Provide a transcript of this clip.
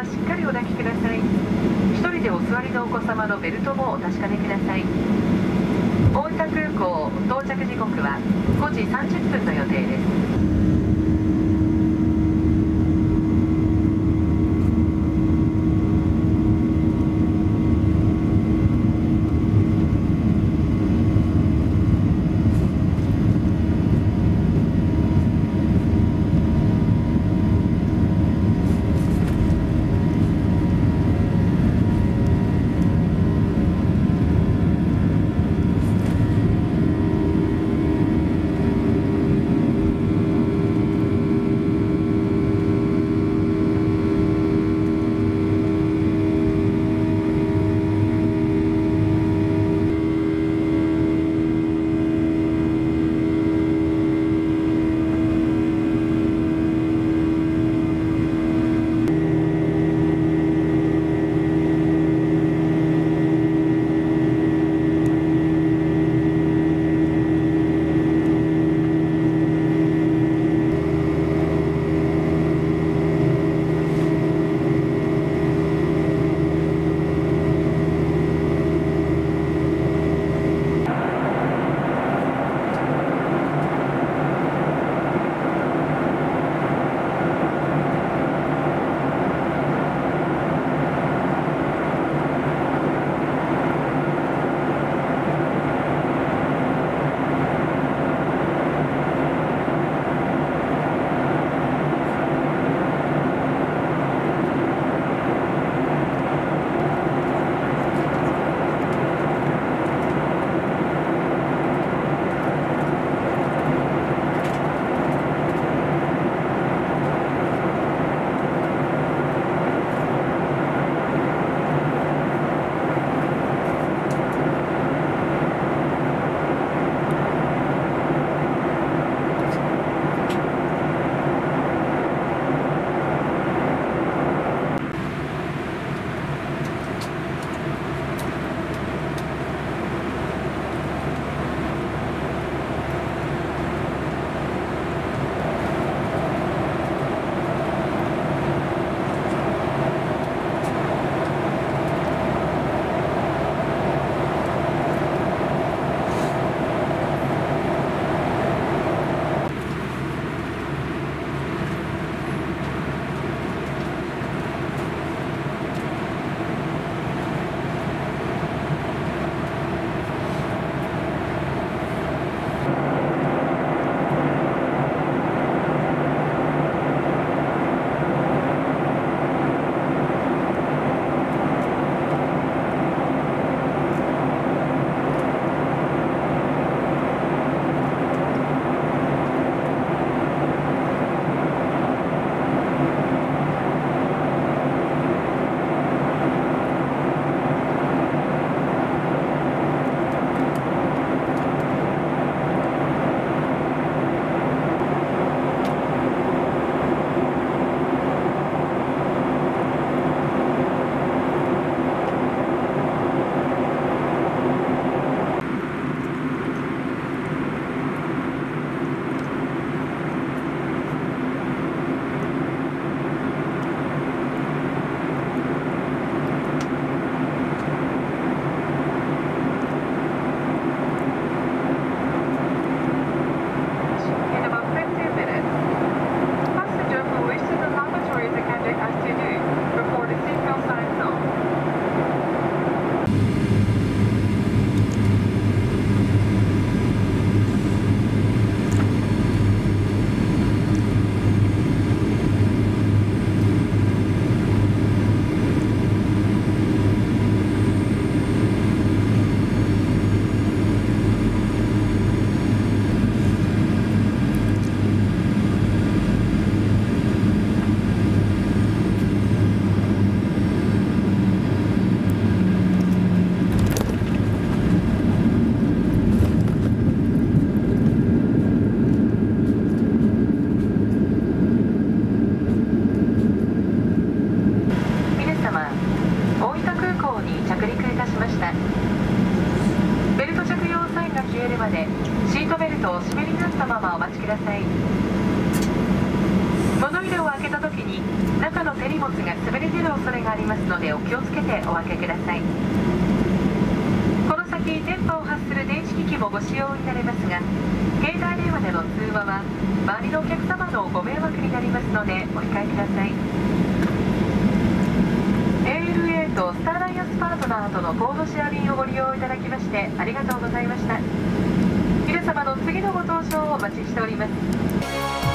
様はしっかりお抱きください。1人でお座りのお子様のベルトもお確かめください。大分空港到着時刻は5時30分の予定です。のでお気をつけてお開けください。この先電波を発する電子機器もご使用になれますが携帯電話での通話は周りのお客様のご迷惑になりますのでお控えください。ALA とスターライアンスパートナーとのコードシェア便をご利用いただきましてありがとうございました。皆様の次のご搭乗をお待ちしております。